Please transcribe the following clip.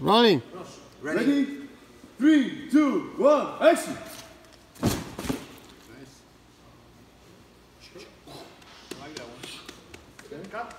Rolling. Ready? Ready? Three, two, one, action! Nice. I like that one. Okay. Cut.